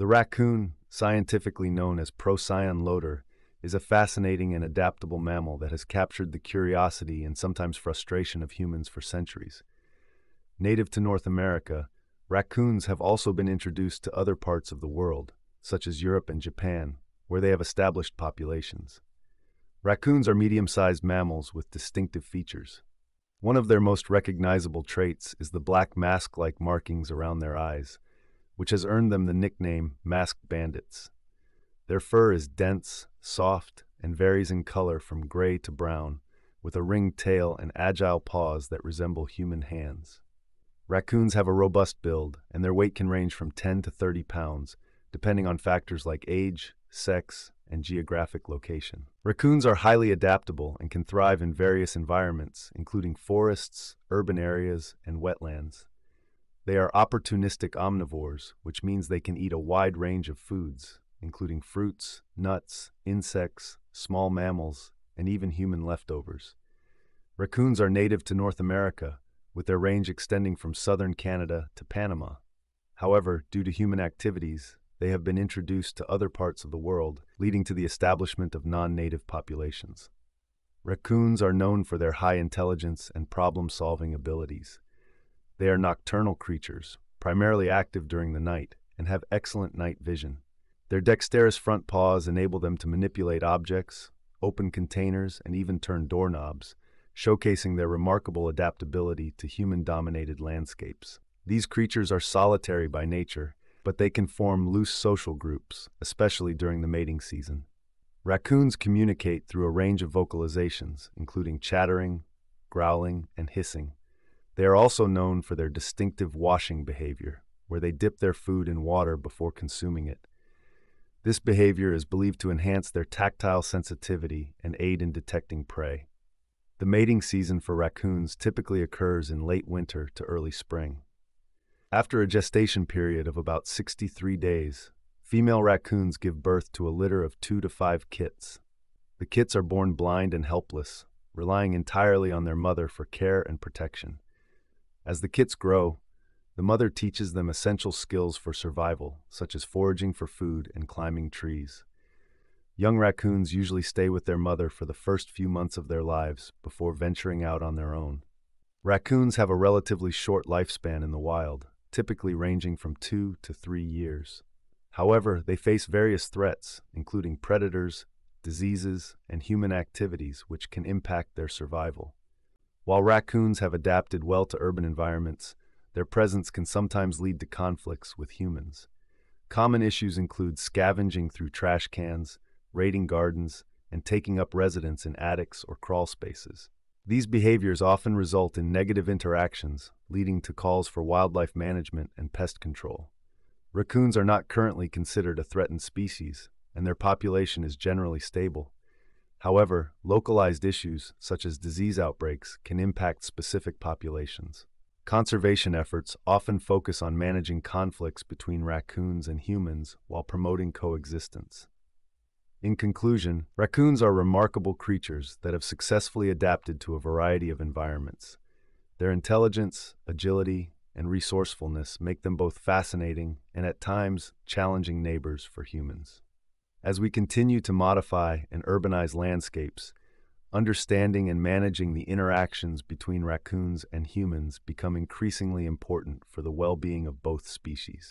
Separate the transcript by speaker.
Speaker 1: The raccoon, scientifically known as Procyon lotor, is a fascinating and adaptable mammal that has captured the curiosity and sometimes frustration of humans for centuries. Native to North America, raccoons have also been introduced to other parts of the world, such as Europe and Japan, where they have established populations. Raccoons are medium-sized mammals with distinctive features. One of their most recognizable traits is the black mask-like markings around their eyes, which has earned them the nickname masked bandits. Their fur is dense, soft, and varies in color from gray to brown, with a ringed tail and agile paws that resemble human hands. Raccoons have a robust build, and their weight can range from 10 to 30 pounds, depending on factors like age, sex, and geographic location. Raccoons are highly adaptable and can thrive in various environments, including forests, urban areas, and wetlands. They are opportunistic omnivores, which means they can eat a wide range of foods, including fruits, nuts, insects, small mammals, and even human leftovers. Raccoons are native to North America, with their range extending from southern Canada to Panama. However, due to human activities, they have been introduced to other parts of the world, leading to the establishment of non-native populations. Raccoons are known for their high intelligence and problem-solving abilities. They are nocturnal creatures, primarily active during the night, and have excellent night vision. Their dexterous front paws enable them to manipulate objects, open containers, and even turn doorknobs, showcasing their remarkable adaptability to human-dominated landscapes. These creatures are solitary by nature but they can form loose social groups, especially during the mating season. Raccoons communicate through a range of vocalizations, including chattering, growling, and hissing. They are also known for their distinctive washing behavior, where they dip their food in water before consuming it. This behavior is believed to enhance their tactile sensitivity and aid in detecting prey. The mating season for raccoons typically occurs in late winter to early spring. After a gestation period of about 63 days, female raccoons give birth to a litter of two to five kits. The kits are born blind and helpless, relying entirely on their mother for care and protection. As the kits grow, the mother teaches them essential skills for survival, such as foraging for food and climbing trees. Young raccoons usually stay with their mother for the first few months of their lives before venturing out on their own. Raccoons have a relatively short lifespan in the wild, typically ranging from two to three years. However, they face various threats, including predators, diseases, and human activities which can impact their survival. While raccoons have adapted well to urban environments, their presence can sometimes lead to conflicts with humans. Common issues include scavenging through trash cans, raiding gardens, and taking up residence in attics or crawl spaces. These behaviors often result in negative interactions, leading to calls for wildlife management and pest control. Raccoons are not currently considered a threatened species, and their population is generally stable. However, localized issues, such as disease outbreaks, can impact specific populations. Conservation efforts often focus on managing conflicts between raccoons and humans while promoting coexistence. In conclusion, raccoons are remarkable creatures that have successfully adapted to a variety of environments. Their intelligence, agility, and resourcefulness make them both fascinating and at times challenging neighbors for humans. As we continue to modify and urbanize landscapes, understanding and managing the interactions between raccoons and humans become increasingly important for the well-being of both species.